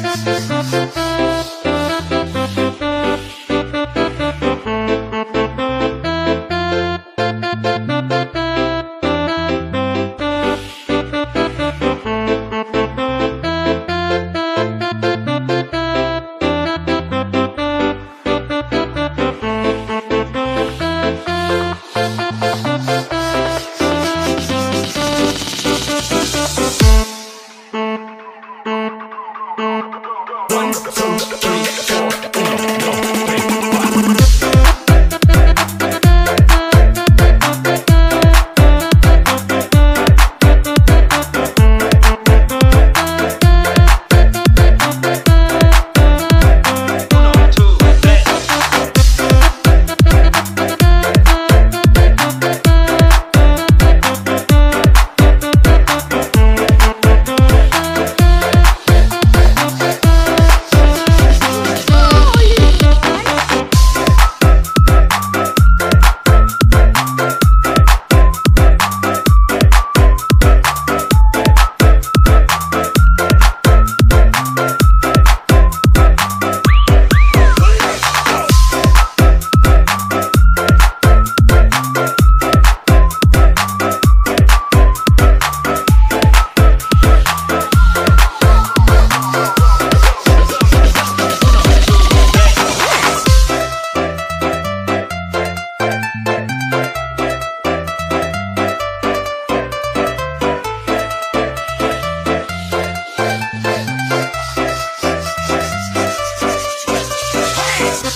Thank you.